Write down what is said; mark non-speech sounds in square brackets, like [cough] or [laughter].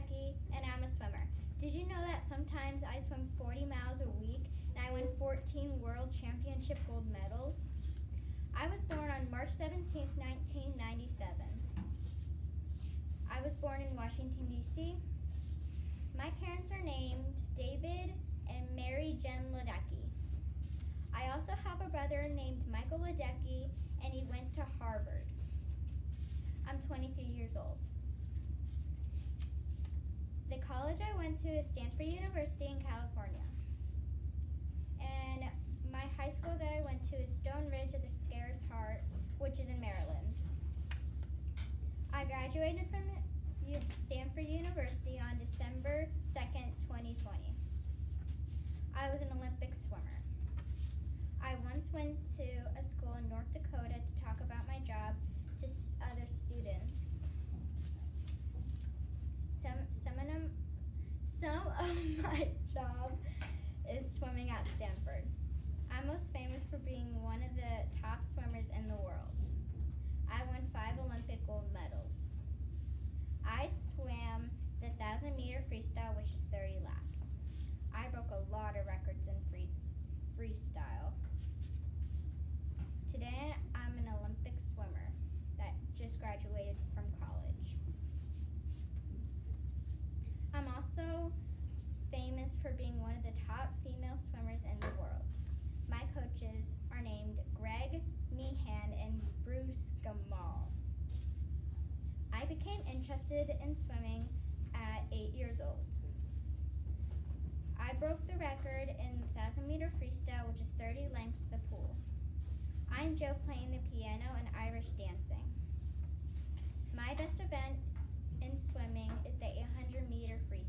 Ledecky, and I'm a swimmer. Did you know that sometimes I swim 40 miles a week and I win 14 World Championship gold medals? I was born on March 17, 1997. I was born in Washington, D.C. My parents are named David and Mary Gen Ledecky. I also have a brother named Michael Ledecky, and he went to Harvard. I'm 23 years old. The college I went to is Stanford University in California. And my high school that I went to is Stone Ridge at the Sacred Heart, which is in Maryland. I graduated from Stanford University on December 2nd, 2020. I was an Olympic swimmer. I once went to a school in North Dakota to talk about my job [laughs] my job is swimming at Stanford. I'm most famous for being one of the top swimmers for being one of the top female swimmers in the world. My coaches are named Greg Meehan and Bruce Gemmell. I became interested in swimming at eight years old. I broke the record in the 1,000 meter freestyle, which is 30 lengths of the pool. I enjoy playing the piano and Irish dancing. My best event in swimming is the 800 meter freestyle.